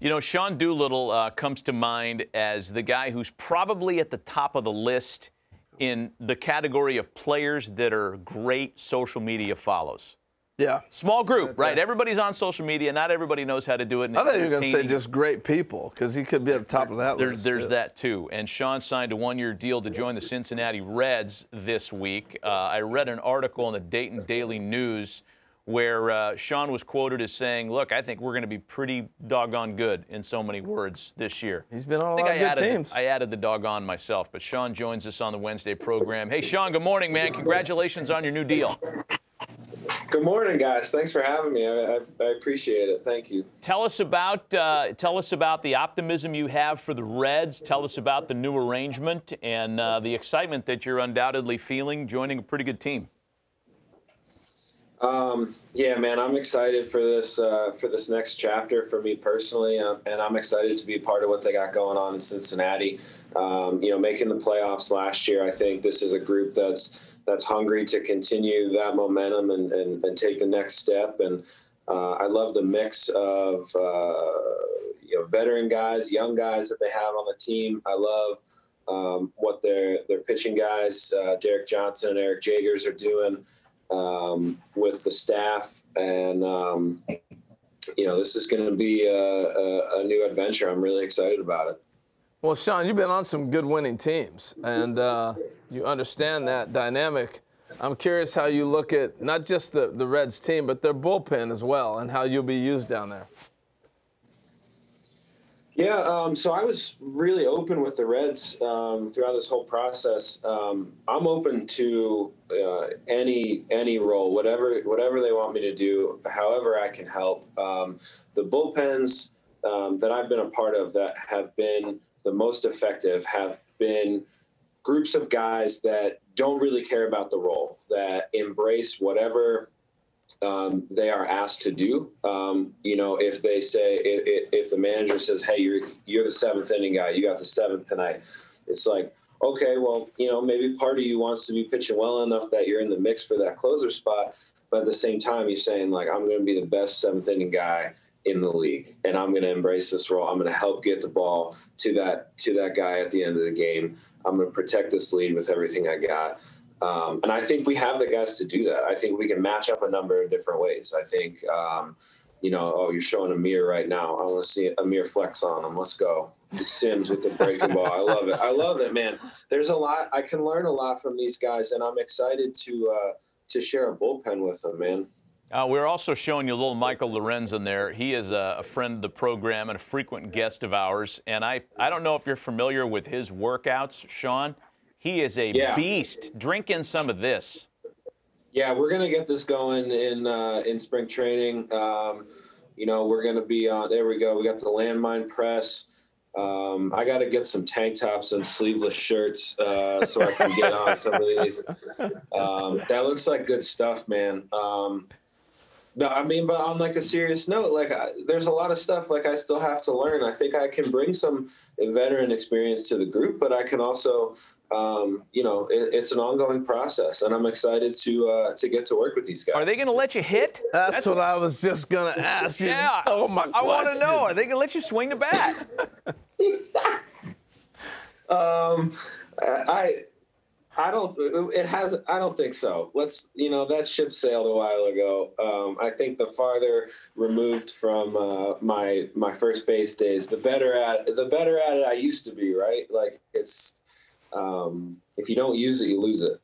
You know, Sean Doolittle uh, comes to mind as the guy who's probably at the top of the list in the category of players that are great social media follows. Yeah. Small group, right? Everybody's on social media. Not everybody knows how to do it. I thought you were going to say just great people because he could be at the top of that there's, list. There's too. that too. And Sean signed a one-year deal to join the Cincinnati Reds this week. Uh, I read an article in the Dayton Daily News where uh, Sean was quoted as saying, "Look, I think we're going to be pretty doggone good in so many words this year." He's been on a I think lot I of good added, teams. I added the doggone myself, but Sean joins us on the Wednesday program. Hey, Sean, good morning, man. Congratulations on your new deal. Good morning, guys. Thanks for having me. I, I, I appreciate it. Thank you. Tell us about uh, tell us about the optimism you have for the Reds. Tell us about the new arrangement and uh, the excitement that you're undoubtedly feeling joining a pretty good team. Um, yeah, man, I'm excited for this uh, for this next chapter for me personally, uh, and I'm excited to be a part of what they got going on in Cincinnati. Um, you know, making the playoffs last year, I think this is a group that's that's hungry to continue that momentum and, and, and take the next step. And uh, I love the mix of uh, you know veteran guys, young guys that they have on the team. I love um, what their their pitching guys, uh, Derek Johnson and Eric Jagers, are doing um, with the staff, and um, you know this is going to be a, a, a, new adventure. I'm really excited about it. Well, Sean, you've been on some good winning teams, and uh, you understand that dynamic. I'm curious how you look at not just the, the Reds team, but their bullpen as well, and how you'll be used down there. Yeah, um, so I was really open with the Reds um, throughout this whole process. Um, I'm open to uh, any any role, whatever whatever they want me to do, however I can help. Um, the bullpens um, that I've been a part of that have been the most effective have been groups of guys that don't really care about the role, that embrace whatever um, they are asked to do. Um, you know, if they say if, if, the manager says, "Hey, you're you're the seventh inning guy, you got the seventh tonight," it's like, okay, well, you know, maybe part of you wants to be pitching well enough that you're in the mix for that closer spot, but at the same time, you're saying like, I'm going to be the best seventh inning guy in the league, and I'm going to embrace this role. I'm going to help get the ball to that to that guy at the end of the game. I'm going to protect this lead with everything I got. Um, and I think we have the guys to do that. I think we can match up a number of different ways. I think, um, you know, oh, you're showing Amir right now. I want to see Amir flex on him. Let's go. Sims with the breaking ball. I love it. I love it, man. There's a lot. I can learn a lot from these guys, and I'm excited to uh, to share a bullpen with them, man. Uh, we're also showing you a little Michael Lorenzen there. He is a, a, friend of the program and a frequent guest of ours. And I, I don't know if you're familiar with his workouts, Sean. He is a yeah. beast. Drink in some of this. Yeah, we're gonna get this going in uh, in spring training. Um, you know, we're gonna be on. There we go. We got the landmine press. Um, I got to get some tank tops and sleeveless shirts uh, so I can get on some of these. Um, that looks like good stuff, man. Um, no, I mean, but on like a serious note, like I, there's a lot of stuff like I still have to learn. I think I can bring some veteran experience to the group, but I can also, um, you know, it, it's an ongoing process, and I'm excited to uh, to get to work with these guys. Are they going to let you hit? That's, That's what I was just going to ask you. Yeah. Oh my! God. I want to know. Are they going to let you swing the bat? um, I I don't. It has. I don't think so. Let's. You know that ship sailed a while ago. Um, I think the farther removed from uh, my my first base days, the better at the better at it I used to be. Right. Like it's. Um, if you don't use it, you lose it.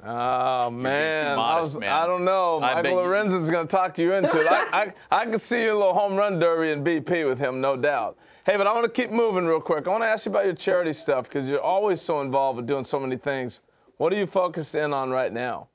Oh man, modest, I was. Man. I don't know. I Michael Lorenzen is going to talk you into it. I, I, I can see you a little home run derby in BP with him, no doubt. Hey, but I want to keep moving real quick. I want to ask you about your charity stuff because you're always so involved with doing so many things. What are you focused in on right now?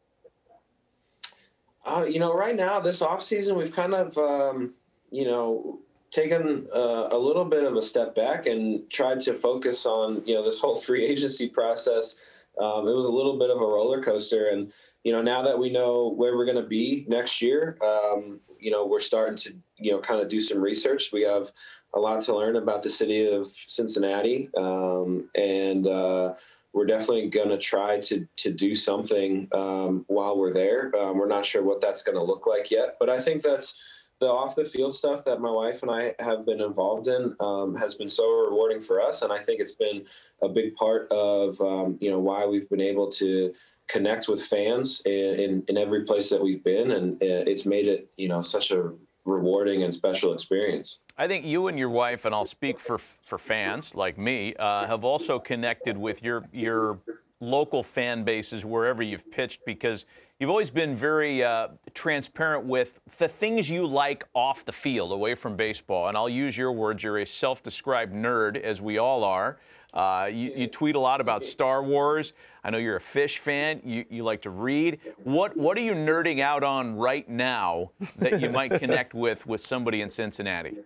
Uh, you know, right now, this off season, we've kind of, um, you know, taken uh, a little bit of a step back and tried to focus on, you know, this whole free agency process. Um, it was a little bit of a roller coaster, and you know, now that we know where we're going to be next year, um, you know, we're starting to, you know, kind of do some research. We have a lot to learn about the city of Cincinnati, um, and uh, we're definitely going to try to to do something um, while we're there. Um, we're not sure what that's going to look like yet, but I think that's the off the field stuff that my wife and I have been involved in um, has been so rewarding for us, and I think it's been a big part of um, you know why we've been able to connect with fans in, in, in every place that we've been, and uh, it's made it you know such a rewarding and special experience. I think you and your wife, and I'll speak for for fans like me, uh, have also connected with your your local fan bases wherever you've pitched because you've always been very uh, transparent with the things you like off the field, away from baseball. And I'll use your words: you're a self-described nerd, as we all are. Uh, you, you, tweet a lot about Star Wars. I know you're a Phish fan. You, you like to read. What What are you nerding out on right now that you might connect with with somebody in Cincinnati?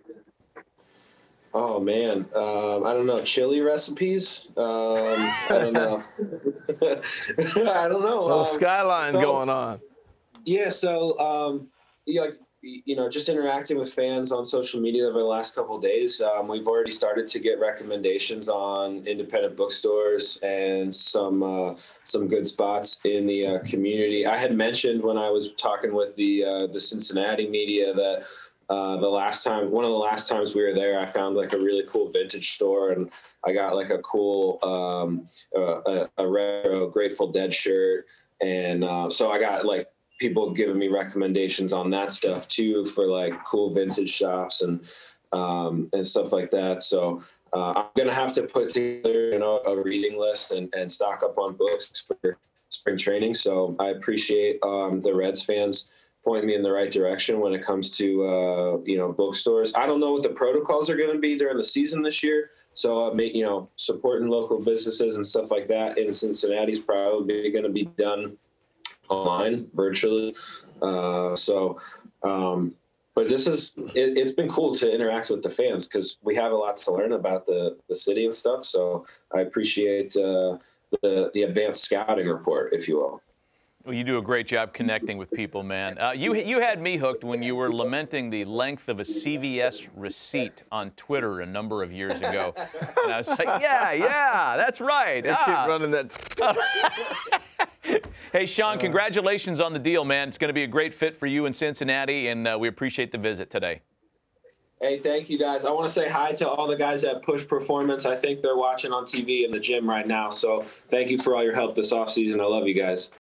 Oh man, um, I don't know chili recipes. Um, I don't know. I don't know. Little Um, skyline so- going on. Yeah, so um, yeah, like you know, just interacting with fans on social media over the last couple of days, um, we've already started to get recommendations on independent bookstores and some uh, some good spots in the uh, community. I had mentioned when I was talking with the uh, the Cincinnati media that. Uh, the last time, one of the last times we were there, I found like a really cool vintage store, and I got like a cool, um, uh, a, a retro Grateful Dead shirt, and uh, so I got like people giving me recommendations on that stuff too for like cool vintage shops and um, and stuff like that. So uh, I'm gonna have to put together you know a reading list and, and stock up on books for spring training. So I appreciate um, the Reds fans pointing me in the right direction when it comes to uh, you know bookstores. I don't know what the protocols are going to be during the season this year. So, uh, you know, supporting local businesses and stuff like that in Cincinnati is probably going to be done online virtually. Uh, so, um, but this is it, it's been cool to interact with the fans because we have a lot to learn about the the city and stuff. So I appreciate uh, the the advanced scouting report, if you will. Well, you do a great job connecting with people, man. Uh, you you had me hooked when you were lamenting the length of a CVS receipt on Twitter a number of years ago, and I was like, yeah, yeah, that's right. They Ah. keep running that. Hey, Sean, congratulations on the deal, man. It's going to be a great fit for you in Cincinnati, and uh, we appreciate the visit today. Hey, thank you guys. I want to say hi to all the guys at Push Performance. I think they're watching on TV in the gym right now. So thank you for all your help this offseason. I love you guys.